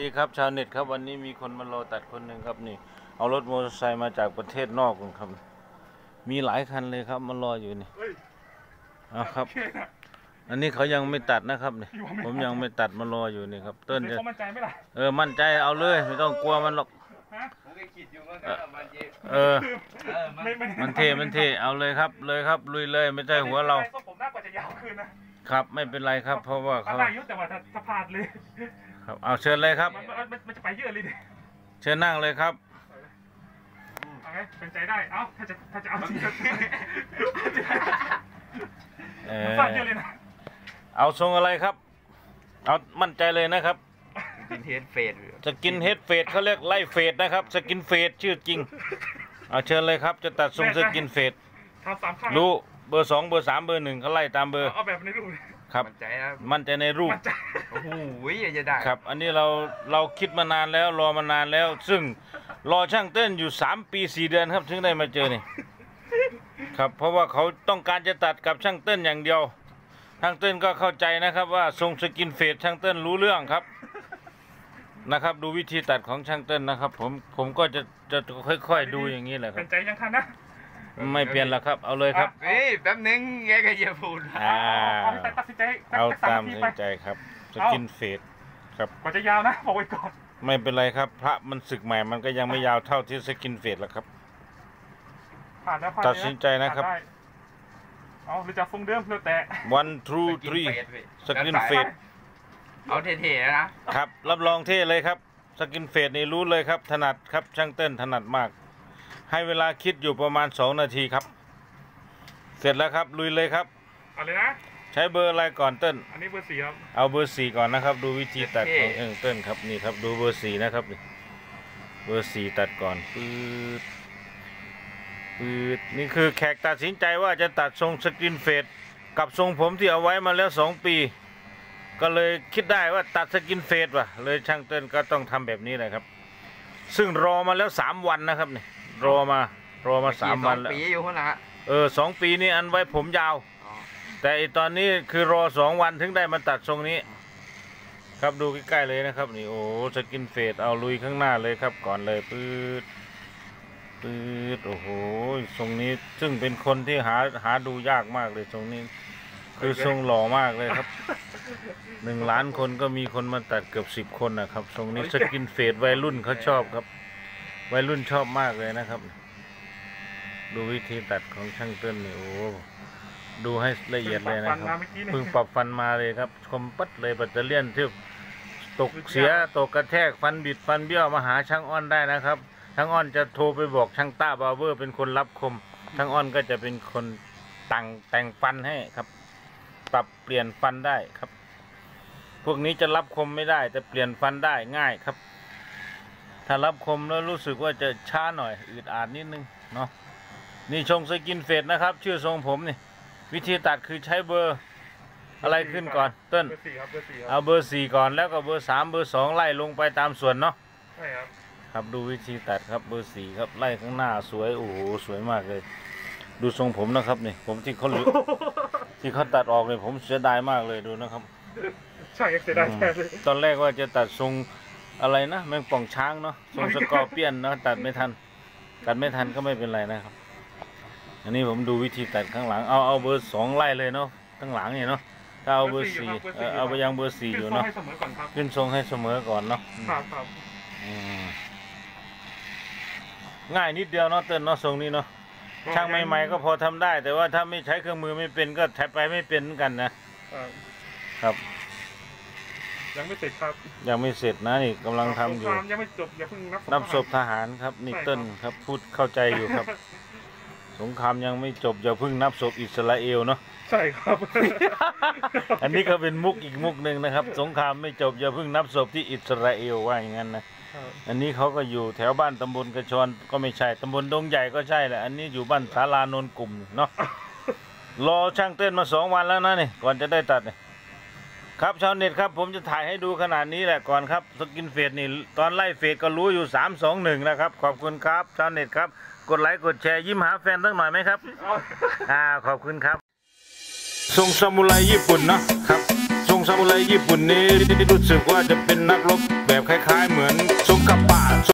ดีครับชาวเน็ตครับวันนี้มีคนมารอตัดคนหนึ่งครับนี่ เอารถมอเตอร์ไซค์มาจากประเทศนอกคุณครับ มีหลายคันเลยครับมารออยู่นี่เฮ้ยเอาครับโอเคนะอันนี้เขายังไม่ตัดนะครับนี่ยังไม่ผมยังไม่ตัดมารออยู่นี่ครับ เติ้ลเดี๋จะยวเขามั่นใจไหมล่ะเออมั่นใจเอาเลยไม่ต้องกลัวมันหรอกฮะผมก็คิดอยู่ว่ากันมันเยอะเออเออมันไม่ไม่มันเท่มันเท่เอาเลยครับเลยครับลุยเลยไม่ใช่หัวเราส้มผมน่ากว่าจะยาวขึ้นนะ ครับไม่เป็นไรครับ เพราะว่าอะเขาไรยุ่แต่ว่าถ้าถ้าพลาดเลย ครับเอาเชิญเลยครับ มันมันมันจะไปเยอะเลยดิเชิญนั่งเลยครับ เอาไงเป็นใจได้ เอ้าถ้าจะถ้าจะเอาจริงเอมันอพลาดเยอะเลยนะเอาทรงอะไรครับ เอามั่นใจเลยนะครับเป็นเทสเฟสสกินเฮดเฟดเขาเรียกไล่เฟดนะครับ สกินเฟดชื่อจริง เอาเชิญเลยครับ จะตัดทรงสกินเฟดทำสามข้างรู้ เบอร์สองเบอร์สามเบอร์หนึ่งเขาไล่ตามเบอร์ เอาแบบในรูปเลยครับ มั่นใจนะมั่นใจในรูป มั่นใจโอ้โหจะได้ครับ อันนี้เราเราคิดมานานแล้วรอมานานแล้ว ซึ่งรอช่างเติ้ลอยู่สามปีสี่เดือนครับ ถึงได้มาเจอนี่ครับเพราะว่าเขาต้องการจะตัดกับช่างเติ้ลอย่างเดียว ช่างเติ้ลก็เข้าใจนะครับ ว่าทรง skin fade ช่างเติ้ลรู้เรื่องครับนะครับ ดูวิธีตัดของช่างเติ้ลนะครับ ผมผมก็จะจะค่อย ๆ ดูอย่างนี้แหละคเป็รับนใจยังทันนะ ไม่เปลี่ยนแล้วครับ เอาเลยครับเฮ้ยแป๊บนึงแกก็จะพูดอ่าเอาให้ตัดสินใจเอาสักตามนทีใจไปใจครับสกินเฟดครับกว่าจะยาวนะบอกไว้ก่อนไม่เป็นไรครับ พระมันศึกใหม่มันก็ยังไม่ยาวเท่าที่สกินเฟดแล้วครับผ่านแล้วผ่านตัดสินใจนะครับผ่าได้เอาหรือจะฟงเดิมแล้วแต่ one two three สกินเฟดเอาเท่ๆนะครับ รับรองเท่เลยครับ skin fade นี่รู้เลยครับ ถนัดครับช่างเติ้ลถนัดมาก ให้เวลาคิดอยู่ประมาณ 2 นาทีครับ เสร็จแล้วครับลุยเลยครับ เอาเลยนะ ใช้เบอร์อะไรก่อนเติ้ล อันนี้เบอร์สี่ครับ เอาเบอร์สี่ก่อนนะครับ ดูวิธีตัดของช่างเติ้ลครับนี่ครับ ดูเบอร์สี่นะครับนี่เบอร์สี่ตัดก่อนปืดปืดนี่คือแขกตัดสินใจว่าจะตัดทรง skin fadeกับทรงผมที่เอาไว้มาแล้วสองปี ก็เลยคิดได้ว่าตัด skin fade ว่ะเลยช่างเติ้ลก็ต้องทำแบบนี้แหละครับ ซึ่งรอมาแล้วสามวันนะครับนี่ รอมารอมาสามวันแล้วปีอยู่คนละเออสองปีนี่อันไว้ผมยาวอ๋อแต่ไอตอนนี้คือรอสองวันถึงได้มาตัดทรงนี้ ครับดูใกล้ๆเลยนะครับ นี่โอ้ skin fade เอาลุยข้างหน้าเลยครับ ก่อนเลยปืดปืดโอ้โหทรงนี้ซึ่งเป็นคนที่หาหาดูยากมากเลยทรงนี้ คือทรงหล่อมากเลยครับหนึ่งล้านคนก็มีคนมาตัดเกือบสิบคนนะครับทรงนี้ skin fade วัยรุ่นเขาชอบครับ วัยรุ่นชอบมากเลยนะครับ ดูวิธีตัดของช่างเติ้ลนี่โอ้ดูให้ละเอียดเลยนะฟันคมารับเมื่อกี้นี่เพิ่งปรับฟันมาเลยครับ คมปัดเลยปัตตาเลี่ยนที่ตกเสียตกกระแทกฟันบิดฟันเบี้ยวมาหาช่างอ้อนได้นะครับช่างอ้อนจะโทรไปบอกช่างต้าบาร์เบอร์ เป็นคนรับคมช่างอ้อนก็จะเป็นคนแต่งแต่งฟันให้ครับ ปรับเปลี่ยนฟันได้ครับ พวกนี้จะรับคมไม่ได้แต่เปลี่ยนฟันได้ง่ายครับ ถ้ารับคมแล้วรู้สึกว่าจะช้าหน่อยอืดอาดนิดนึงเนาะนี่ทรง skin fade นะครับ ชื่อทรงผมนี่ วิธีตัดคือใช้เบอร์อะไรขึ้นก่อนเติ้ล เบอร์สี่ครับเบอร์สี่คเอารัเอาเบอร์สี่ก่อนแล้วก็เบอร์สามเบอร์สองไล่ลงไปตามส่วนเนาะใช่ครับครับดูวิธีตัดครับเบอร์สี่ครับไล่ข้างหน้าสวยโอ้โหสวยมากเลย ดูทรงผมนะครับนี่ผมที่เขาเหลือที่เขาตัดออกเลยผมเสียดายมากเลยดูนะครับ ใช่ครับเสียดายแทนเลยตอนแรกว่าจะตัดทรง อะไรนะแมงป่องช้างเนาะทรงสกอร์เปียนเนาะตัดไม่ทัน ตัดไม่ทันก็ไม่เป็นไรนะครับ อันนี้ผมดูวิธีตัดข้างหลังเอาเอาเบอร์สองไล่เลยเนาะข้างหลังเนี่ยเนาะถ้าเอาเบอร์สี่เออเอาไปยังเบอร์สี่อยู่ขึ้นเนาะให้เสมอก่อนครับขึ้นทรงให้เสมอก่อนเนาะครับครับอืมง่ายนิดเดียวเนาะเต้นเนาะทรงนี้เนาะช่างใหม่ๆก็พอทำได้ แต่ว่าถ้าไม่ใช้เครื่องมือไม่เป็นก็แทบไปไม่เป็นเหมือนกันนะครับครับ ยังไม่เสร็จครับยังไม่เสร็จนะนี่กำลังทำอยู่ สงครามยังไม่จบอย่าเพิ่งนับนับศพทหารครับนี่เต้นครับพูดเข้าใจอยู่ครับ สงครามยังไม่จบอย่าเพิ่งนับศพอิสราเอลเนาะ ใช่ครับ อันนี้ก็เป็นมุกอีกมุกหนึ่งนะครับ สงครามไม่จบอย่าเพิ่งนับศพที่อิสราเอลว่าอย่างนั้นนะครับอันนี้เขาก็อยู่แถวบ้านตำบลกระชอนก็ไม่ใช่ตำบลดงใหญ่ก็ใช่แหละอันนี้อยู่บ้านศาลานนกลุ่มเนาะรอช่างเต้นมาสองวันแล้วนะนี่ก่อนจะได้ตัดนี่ ครับชาวเน็ตครับผมจะถ่ายให้ดูขนาดนี้แหละก่อนครับสกินเฟดนี่ตอนไล่เฟดก็รู้อยู่สามสองหนึ่งนะครับ ขอบคุณครับชาวเน็ตครับ กดไลค์กดแชร์ยิ้มหาแฟนสักหน่อยไหมครับอ่าขอบคุณครับ ทรงซามูไรญี่ปุ่นเนาะครับทรงซามูไรญี่ปุ่นนี้รู้สึกว่าจะเป็นนักรบแบบคล้าย ๆ เหมือนทรง